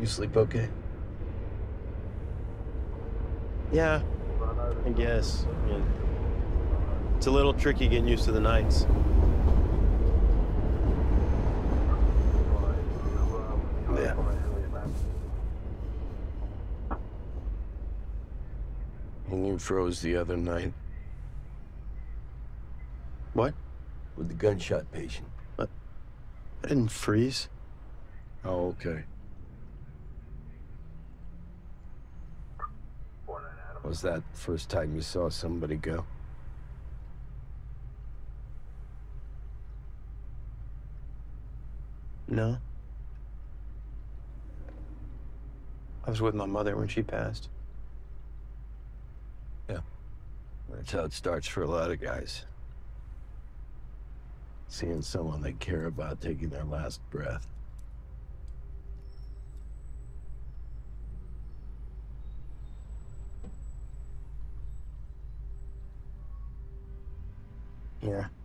You sleep okay? Yeah, I guess. I mean, it's a little tricky getting used to the nights. Yeah. And you froze the other night What? with the gunshot patient. I didn't freeze. Oh, okay. Was that first time you saw somebody go? No. I was with my mother when she passed. Yeah. That's how it starts for a lot of guys. Seeing someone they care about taking their last breath. Yeah.